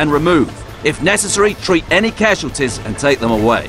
and remove. If necessary, treat any casualties and take them away.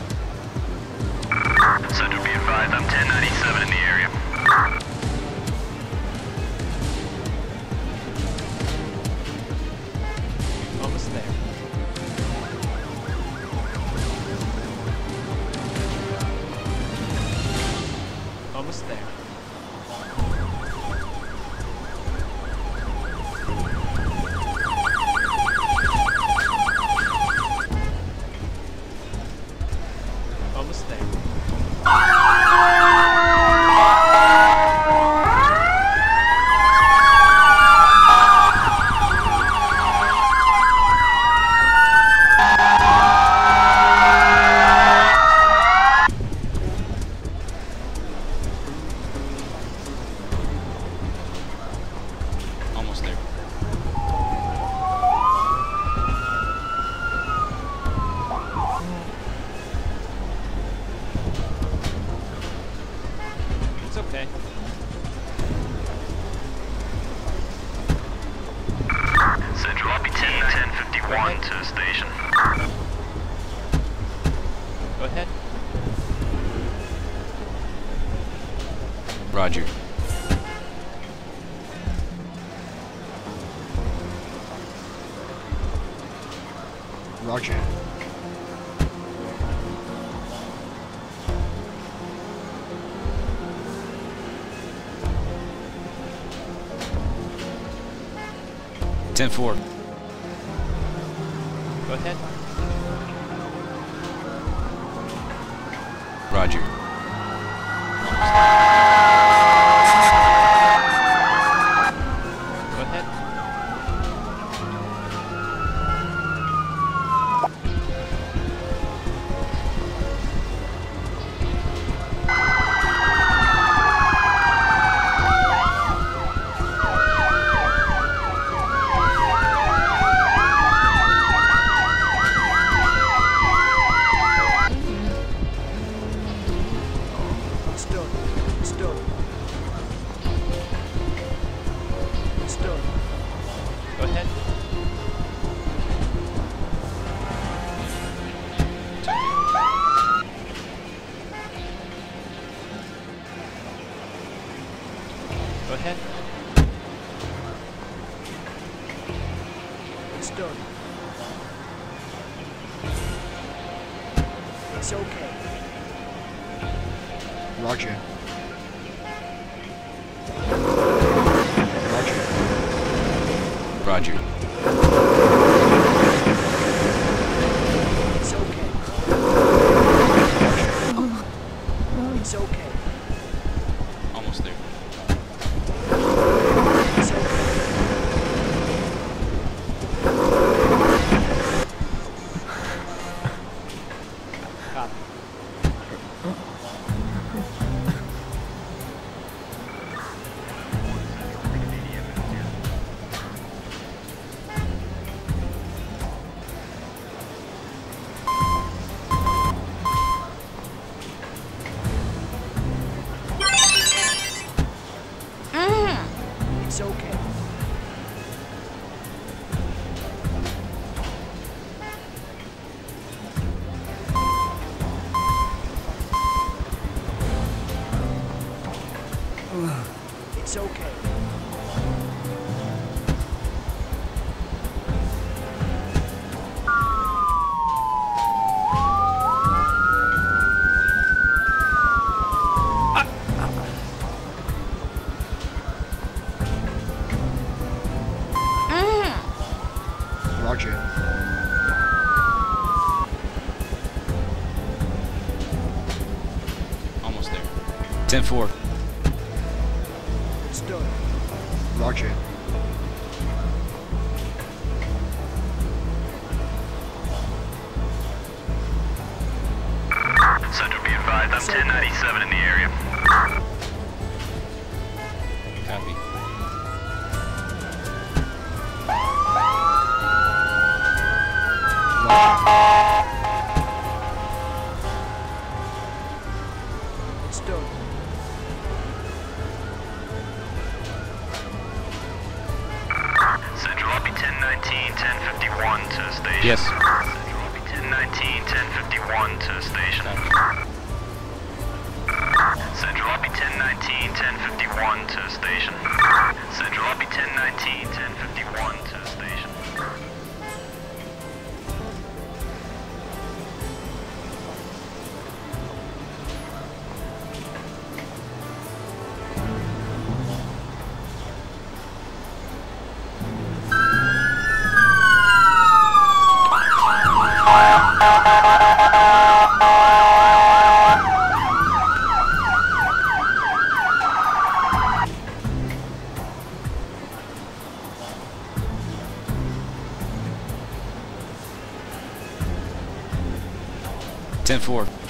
there. Roger. Roger. Ten four. Go ahead. Roger. Go ahead. It's done. It's okay. Roger. Roger. Roger. aren't? Almost there. 10-4. It's done. Roger. Central be advised, I'm 1097 in the area. It's done. Central, I'll 1019, 1051 to the station. Yes. Central, I'll 1019, 1051 to the station. Central, I'll 1019, 1051 to the station. Central, I'll 1019, 1051 to 10-4.